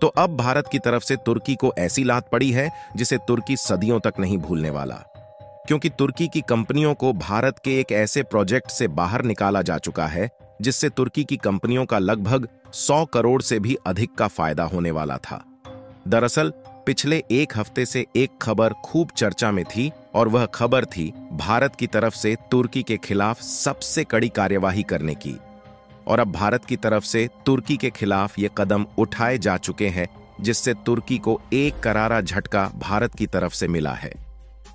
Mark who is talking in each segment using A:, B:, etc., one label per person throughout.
A: तो अब भारत की तरफ़ से तुर्की को ऐसी लात पड़ी है जिसे तुर्की सदियों तक नहीं भूलने वाला। क्योंकि तुर्की की कंपनियों को भारत के एक ऐसे प्रोजेक्ट से बाहर निकाला जा चुका है, जिससे तुर्की की कंपनियों का लगभग 100 करोड़ से भी अधिक का फ़ायदा होने वाला था। दरअसल, पिछले एक हफ़्ते से एक खबर खूब चर्चा में थी और वह खबर थी भारत की तरफ़ से तुर्की के खिलाफ सबसे कड़ी कार्यवाही करने की। और अब भारत की तरफ़ से तुर्की के खिलाफ ये कदम उठाए जा चुके हैं, जिससे तुर्की को एक करारा झटका भारत की तरफ़ से मिला है।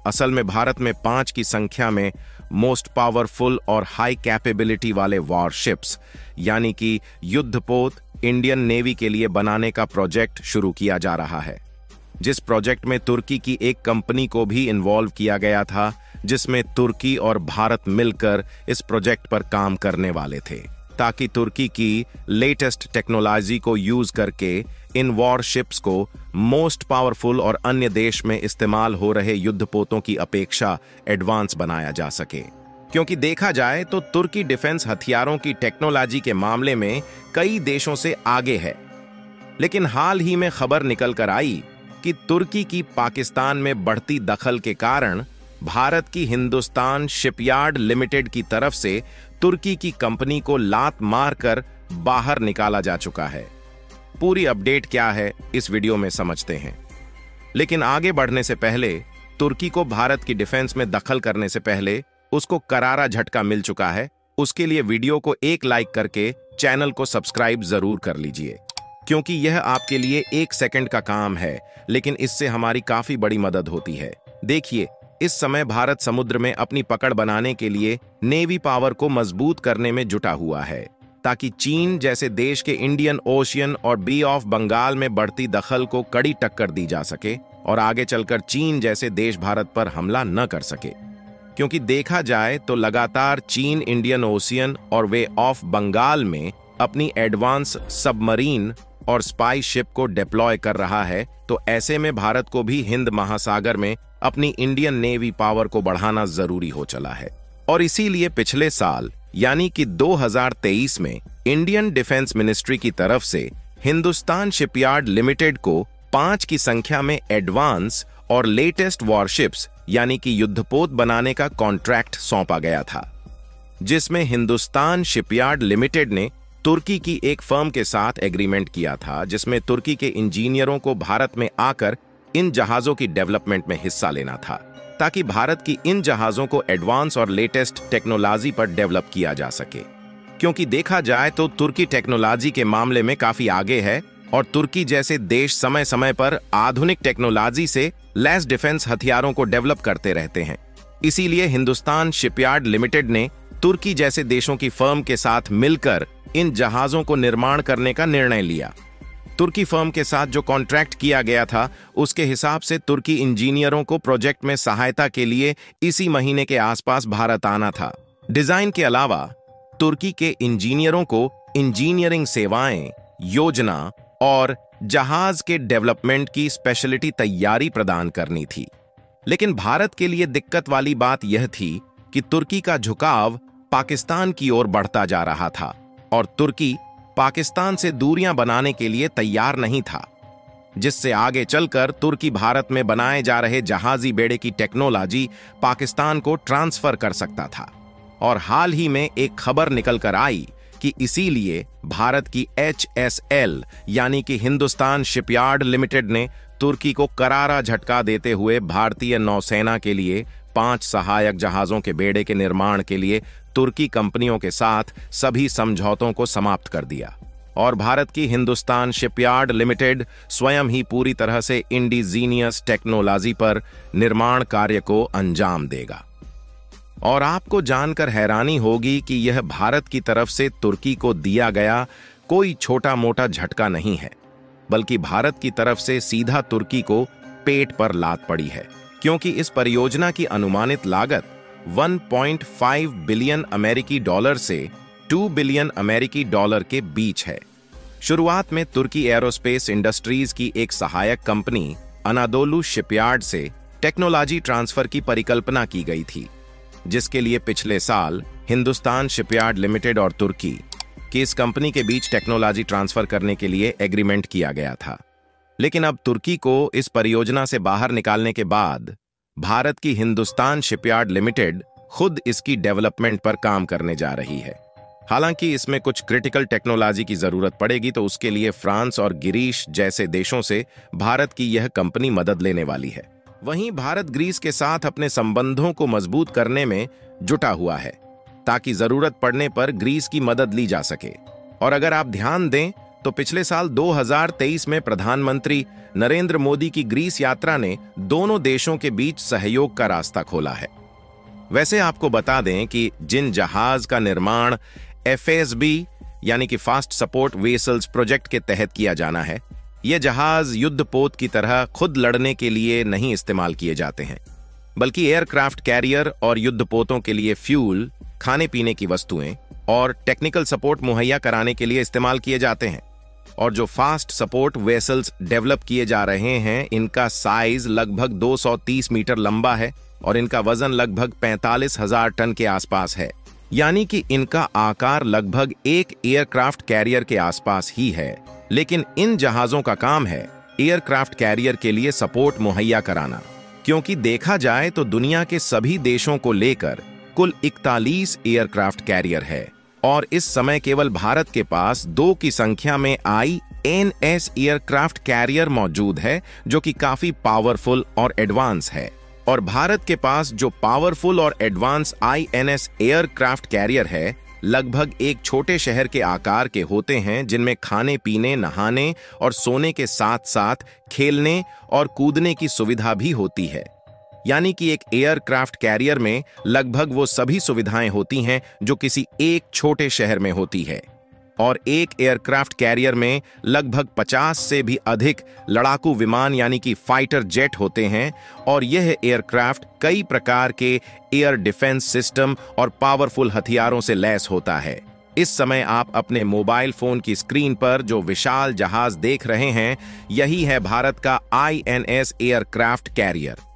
A: असल में भारत में पाँच की संख्या में मोस्ट पावरफुल और हाई कैपेबिलिटी वाले वॉरशिप्स यानी कि युद्धपोत इंडियन नेवी के लिए बनाने का प्रोजेक्ट शुरू किया जा रहा है। जिस प्रोजेक्ट में तुर्की की एक कंपनी को भी इन्वॉल्व किया गया था, जिसमें तुर्की और भारत मिलकर इस प्रोजेक्ट पर काम करने वाले थे। ताकि तुर्की की लेटेस्ट टेक्नोलॉजी को यूज़ करके इन वॉरशिप्स को मोस्ट पावरफुल और अन्य देश में इस्तेमाल हो रहे युद्धपोतों की अपेक्षा एडवांस बनाया जा सके। क्योंकि देखा जाए तो तुर्की डिफेंस हथियारों की टेक्नोलॉजी के मामले में कई देशों से आगे है। लेकिन हाल ही में खबर निकल कर आई कि तुर्की की पाकिस्तान में बढ़ती दखल के कारण भारत की हिंदुस्तान शिपयार्ड लिमिटेड की तरफ़ से तुर्की की कंपनी को लात मारकर बाहर निकाला जा चुका है। पूरी अपडेट क्या है, इस वीडियो में समझते हैं। लेकिन आगे बढ़ने से पहले, तुर्की को भारत की डिफेंस में दखल करने से पहले, उसको करारा झटका मिल चुका है। उसके लिए वीडियो को एक लाइक करके चैनल को सब्सक्राइब ज़रूर कर लीजिए। क्योंकि यह आपके लिए एक सेकंड का काम है, लेकिन इससे हमारी काफ़ी बड़ी मदद होती है। देखिए इस समय भारत समुद्र में अपनी पकड़ बनाने के लिए नेवी पावर को मज़बूत करने में जुटा हुआ है, ताकि चीन जैसे देश के इंडियन ओशियन और बी ऑफ़ बंगाल में बढ़ती दखल को कड़ी टक्कर दी जा सके और आगे चलकर चीन जैसे देश भारत पर हमला न कर सके। क्योंकि देखा जाए तो लगातार चीन, इंडियन ओशियन और वे ऑफ़ बंगाल में अपनी एडवांस सबमरीन और स्पाई शिप को डिप्लॉय कर रहा है तो ऐसे में भारत को भी हिंद महासागर में अपनी इंडियन नेवी पावर को बढ़ाना ज़रूरी हो चला है। और इसीलिए पिछले साल, यानी कि 2023 में, इंडियन डिफेंस मिनिस्ट्री की तरफ़ से, हिंदुस्तान शिपयार्ड लिमिटेड को पाँच की संख्या में एडवांस और लेटेस्ट वॉरशिप्स, यानी कि युद्धपोत बनाने का कॉन्ट्रैक्ट सौंपा गया था, जिसमें हिंदुस्तान शिपयार्ड लिमिटेड ने तुर्की की एक फर्म के साथ एग्रीमेंट किया था, जिसमें तुर्की के इंजीनियरों को भारत में आकर इन जहाजों की डेवलपमेंट में हिस्सा लेना था, ताकि भारत की इन जहाजों को एडवांस और लेटेस्ट टेक्नोलॉजी पर डेवलप किया जा सके। क्योंकि देखा जाए तो तुर्की टेक्नोलॉजी के मामले में काफ़ी आगे है और तुर्की जैसे देश समय समय पर आधुनिक टेक्नोलॉजी से लेस डिफेंस हथियारों को डेवलप करते रहते हैं। इसीलिए हिंदुस्तान शिपयार्ड लिमिटेड ने तुर्की जैसे देशों की फर्म के साथ मिलकर इन जहाजों को निर्माण करने का निर्णय लिया। तुर्की फर्म के साथ जो कॉन्ट्रैक्ट किया गया था, उसके हिसाब से तुर्की इंजीनियरों को प्रोजेक्ट में सहायता के लिए इसी महीने के आसपास भारत आना था। डिज़ाइन के अलावा, तुर्की के इंजीनियरों को इंजीनियरिंग सेवाएँ, योजना और जहाज़ के डेवलपमेंट की स्पेशलिटी तैयारी प्रदान करनी थी। लेकिन भारत के लिए दिक्कत वाली बात यह थी कि तुर्की का झुकाव पाकिस्तान की ओर बढ़ता जा रहा था और तुर्की पाकिस्तान से दूरियाँ बनाने के लिए तैयार नहीं था, जिससे आगे चलकर तुर्की भारत में बनाए जा रहे जहाजी बेड़े की टेक्नोलॉजी पाकिस्तान को ट्रांसफ़र कर सकता था। और हाल ही में एक खबर निकलकर आई कि इसीलिए भारत की एच एस एल यानी कि हिंदुस्तान शिपयार्ड लिमिटेड ने तुर्की को करारा झटका देते हुए भारतीय नौसेना के लिए पाँच सहायक जहाजों के बेड़े के निर्माण के लिए तुर्की कंपनियों के साथ सभी समझौतों को समाप्त कर दिया और भारत की हिंदुस्तान शिपयार्ड लिमिटेड स्वयं ही पूरी तरह से इंडिजीनियस टेक्नोलॉजी पर निर्माण कार्य को अंजाम देगा। और आपको जानकर हैरानी होगी कि यह भारत की तरफ़ से तुर्की को दिया गया कोई छोटा मोटा झटका नहीं है, बल्कि भारत की तरफ़ से सीधा तुर्की को पेट पर लात पड़ी है। क्योंकि इस परियोजना की अनुमानित लागत 1.5 बिलियन अमेरिकी डॉलर से 2 बिलियन अमेरिकी डॉलर के बीच है। शुरुआत में तुर्की एरोस्पेस इंडस्ट्रीज़ की एक सहायक कंपनी अनादोलू शिपयार्ड से टेक्नोलॉजी ट्रांसफ़र की परिकल्पना की गई थी, जिसके लिए पिछले साल हिंदुस्तान शिपयार्ड लिमिटेड और तुर्की, की इस कंपनी के बीच टेक्नोलॉजी ट्रांसफ़र करने के लिए एग्रीमेंट किया गया था। लेकिन अब तुर्की को इस परियोजना से बाहर निकालने के बाद भारत की हिंदुस्तान शिपयार्ड लिमिटेड खुद इसकी डेवलपमेंट पर काम करने जा रही है। हालाँकि इसमें कुछ क्रिटिकल टेक्नोलॉजी की ज़रूरत पड़ेगी तो उसके लिए फ्रांस और गिरीश जैसे देशों से भारत की यह कंपनी मदद लेने वाली है। वहीं भारत ग्रीस के साथ अपने संबंधों को मज़बूत करने में जुटा हुआ है, ताकि ज़रूरत पड़ने पर ग्रीस की मदद ली जा सके। और अगर आप ध्यान दें तो पिछले साल 2023 में प्रधानमंत्री नरेंद्र मोदी की ग्रीस यात्रा ने दोनों देशों के बीच सहयोग का रास्ता खोला है। वैसे आपको बता दें कि जिन जहाज़ का निर्माण एफएसबी यानी कि फास्ट सपोर्ट वेसल्स प्रोजेक्ट के तहत किया जाना है, ये जहाज़ युद्ध पोत की तरह खुद लड़ने के लिए नहीं इस्तेमाल किए जाते हैं, बल्कि एयरक्राफ्ट कैरियर और युद्ध पोतों के लिए फ्यूल खाने पीने की वस्तुएँ और टेक्निकल सपोर्ट मुहैया कराने के लिए इस्तेमाल किए जाते हैं। और जो फास्ट सपोर्ट वेसल्स डेवलप किए जा रहे हैं, इनका साइज़ लगभग 230 मीटर लंबा है और इनका वज़न लगभग पैंतालीस हज़ार टन के आसपास है। यानी कि इनका आकार लगभग एक एयरक्राफ्ट कैरियर के आसपास ही है। लेकिन इन जहाजों का काम है एयरक्राफ्ट कैरियर के लिए सपोर्ट मुहैया कराना। क्योंकि देखा जाए तो दुनिया के सभी देशों को लेकर कुल इकतालीस एयरक्राफ्ट कैरियर है। और इस समय केवल भारत के पास दो की संख्या में I N S aircraft carrier मौजूद है, जो कि काफ़ी पावरफुल और एडवांस है। और भारत के पास जो पावरफुल और advance I N S aircraft carrier है, लगभग एक छोटे शहर के आकार के होते हैं, जिनमें खाने, पीने, नहाने और सोने के साथ साथ खेलने और कूदने की सुविधा भी होती है। यानी कि एक एयरक्राफ्ट कैरियर में लगभग वो सभी सुविधाएँ होती हैं जो किसी एक छोटे शहर में होती है। और एक एयरक्राफ्ट कैरियर में लगभग 50 से भी अधिक लड़ाकू विमान यानी कि फाइटर जेट होते हैं और यह एयरक्राफ्ट कई प्रकार के एयर डिफेंस सिस्टम और पावरफुल हथियारों से लैस होता है। इस समय आप अपने मोबाइल फ़ोन की स्क्रीन पर जो विशाल जहाज़ देख रहे हैं, यही है भारत का आईएनएस एयरक्राफ्ट कैरियर।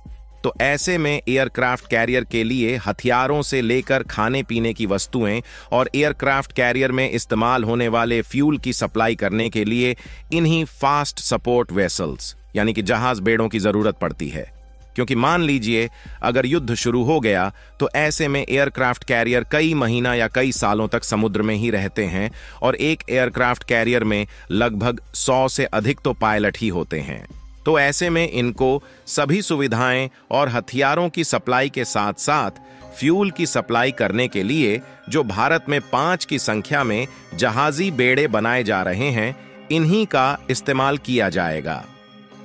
A: तो ऐसे में एयरक्राफ्ट कैरियर के लिए हथियारों से लेकर खाने पीने की वस्तुएँ और एयरक्राफ्ट कैरियर में इस्तेमाल होने वाले फ्यूल की सप्लाई करने के लिए इन्हीं फास्ट सपोर्ट वेसल्स, यानी कि जहाज़ बेड़ों की ज़रूरत पड़ती है। क्योंकि मान लीजिए, अगर युद्ध शुरू हो गया तो ऐसे में एयरक्राफ्ट कैरियर कई महीना या कई सालों तक समुद्र में ही रहते हैं और एक एयरक्राफ्ट कैरियर में लगभग सौ से अधिक तो पायलट ही होते हैं। तो ऐसे में इनको सभी सुविधाएँ और हथियारों की सप्लाई के साथ साथ फ्यूल की सप्लाई करने के लिए जो भारत में पाँच की संख्या में जहाजी बेड़े बनाए जा रहे हैं, इन्हीं का इस्तेमाल किया जाएगा।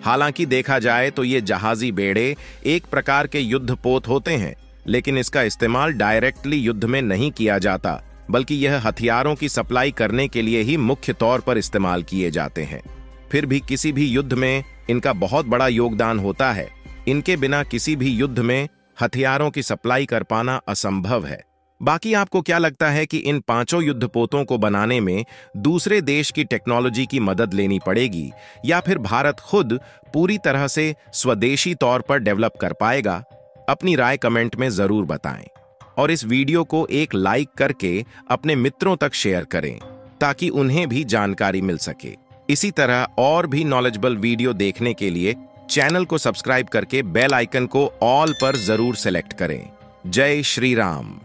A: हालाँकि देखा जाए तो ये जहाजी बेड़े एक प्रकार के युद्ध पोत होते हैं, लेकिन इसका इस्तेमाल डायरेक्टली युद्ध में नहीं किया जाता, बल्कि यह हथियारों की सप्लाई करने के लिए ही मुख्य तौर पर इस्तेमाल किए जाते हैं। फिर भी किसी भी युद्ध में इनका बहुत बड़ा योगदान होता है। इनके बिना किसी भी युद्ध में हथियारों की सप्लाई कर पाना असंभव है। बाकी आपको क्या लगता है कि इन पाँचों युद्धपोतों को बनाने में दूसरे देश की टेक्नोलॉजी की मदद लेनी पड़ेगी, या फिर भारत खुद पूरी तरह से स्वदेशी तौर पर डेवलप कर पाएगा? अपनी राय कमेंट में ज़रूर बताएँ। और इस वीडियो को एक लाइक करके अपने मित्रों तक शेयर करें, ताकि उन्हें भी जानकारी मिल सके। इसी तरह और भी नॉलेजबल वीडियो देखने के लिए चैनल को सब्सक्राइब करके बेल आइकन को ऑल पर ज़रूर सेलेक्ट करें। जय श्री राम।